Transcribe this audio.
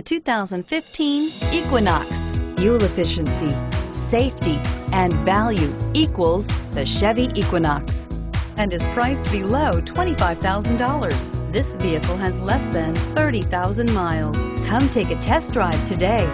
The 2015 Equinox. Fuel efficiency, safety, and value equals the Chevy Equinox and is priced below $25,000. This vehicle has less than 30,000 miles. Come take a test drive today.